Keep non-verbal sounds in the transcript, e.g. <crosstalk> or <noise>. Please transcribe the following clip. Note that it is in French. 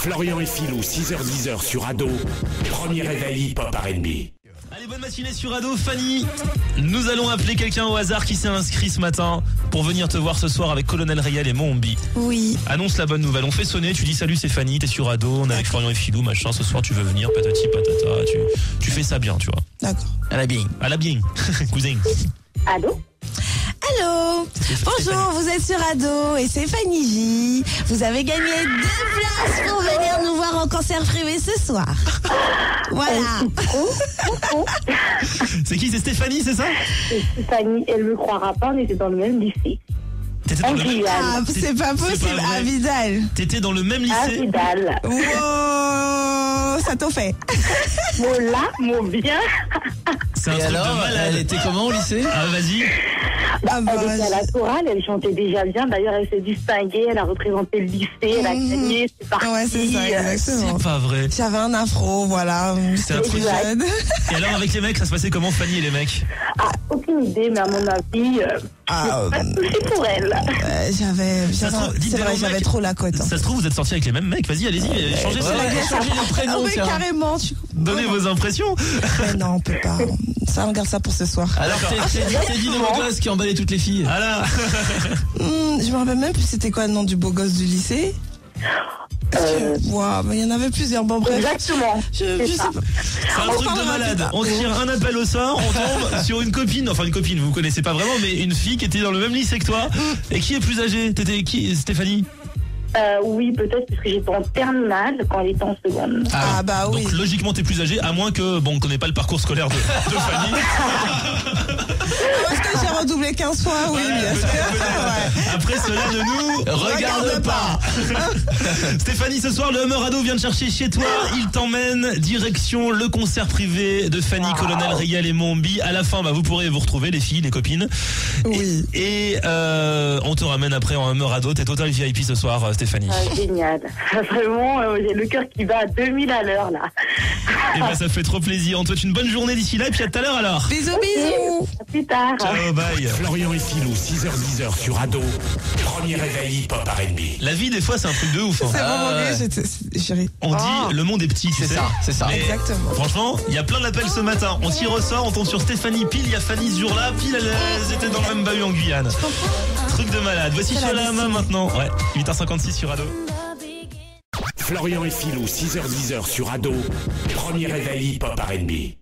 Florian et Philou, 6h10 sur Ado. Premier réveil hip-hop R&B. Allez, bonne matinée sur Ado, Fanny. Nous allons appeler quelqu'un au hasard qui s'est inscrit ce matin pour venir te voir ce soir avec Colonel Riel et Mombi. Oui. Annonce la bonne nouvelle. On fait sonner, tu dis salut, c'est Fanny, t'es sur Ado, on est avec Florian et Philou, machin. Ce soir, tu veux venir, patati patata. Tu, tu fais ça bien, tu vois. D'accord. À la bien. À la bien. <laughs> Cousin. Allô? Allô Bonjour, vous êtes sur Ado et c'est Fanny J. Vous avez gagné deux places pour venir nous voir en concert privé ce soir. <laughs> Voilà. <laughs> C'est qui C'est Stéphanie, c'est ça C'est Stéphanie, elle me croira pas, on était dans le même lycée. T'étais dans, En le même... Guyane. Ah, c'est pas possible. Ah, Vidal. T'étais dans le même À lycée Vidal. Wow, ça t'en fait. Mon là, mon bien. C'est un Et truc alors, de malade. elle était comment au lycée Ah, vas-y. Ah, bah, Elle était à la chorale, elle chantait déjà bien. D'ailleurs, elle s'est distinguée, elle a représenté le lycée, elle a Mhm. gagné, c'est parti. Ouais, c'est ça, exactement. C'est pas vrai. J'avais un afro, voilà. C'est un truc- jeune. Et alors, avec les mecs, ça se passait comment, Fanny et les mecs? Ah, aucune idée, mais à mon avis, euh, Ah, de souci pour elle. euh, j'avais, Ça se trouve, j'avais- dites c'est des vrai, noms, j'avais mec. trop la cote. hein. Ça se trouve, vous êtes sortis avec les mêmes mecs. Vas-y, allez-y, changez Ouais, ouais, changez les Ah prénoms, tiens. carrément. Tu... Donnez vos impressions. Mais non, on peut pas. Ça, on garde ça pour ce soir. Alors, le beau gosse qui emballait toutes les filles. Voilà. Hmm, je me rappelle même plus c'était quoi le nom du beau gosse du lycée. Euh, Waouh, mais il y en avait plusieurs. Bon, bref. Exactement. Je, c'est je un On truc de malade. On tire un appel au sort, on tombe <laughs> sur une copine, enfin une copine, vous connaissez pas vraiment, mais une fille qui était dans le même lycée que toi. Et qui est plus âgée? T'étais qui Stéphanie? Euh, oui, peut-être parce que j'étais en terminale quand elle était en seconde. Ah, bah oui. Donc logiquement t'es plus âgée, à moins que, bon, on connaît pas le parcours scolaire de, de Fanny. <laughs> Redoublé 15 fois Oui, bien sûr. Ouais. Après cela ne nous Regarde pas. <laughs> Stéphanie, ce soir, le Hummer Ado vient te chercher chez toi. Il t'emmène direction le concert privé de Fanny, Colonel Riel et Mombi. À la fin, bah, vous pourrez vous retrouver, les filles, les copines. Oui. Et euh, on te ramène après en Hummer Ado. T'es total VIP ce soir, euh, Stéphanie. Ah, génial. <laughs> Vraiment, euh, j'ai le cœur qui bat à 2000 à l'heure, là. <laughs> Et bah, ça fait trop plaisir. On te souhaite une bonne journée d'ici là. Et puis à tout à l'heure alors. Bisous, bisous. À plus tard. Ciao, bye. Florian et Philou, 6h10 sur Ado. Premier réveil hip-hop R&B. La vie, des fois, c'est un truc de ouf. hein. C'est Ah, j'étais- chérie. On dit le monde est petit, tu C'est sais. ça, c'est ça. Mais Exactement. Franchement, il y a plein d'appels ce matin. On s'y ressort, on tombe sur Stéphanie pile, il y a Fanny ce jour-là, pile elles étaient dans le même bahut en Guyane. Truc de malade. Voici C'est la Chola main destinée. maintenant. Ouais, 8h56 sur Ado. Florian et Philou, 6h10 sur Ado. Premier réveil hip-hop R&B.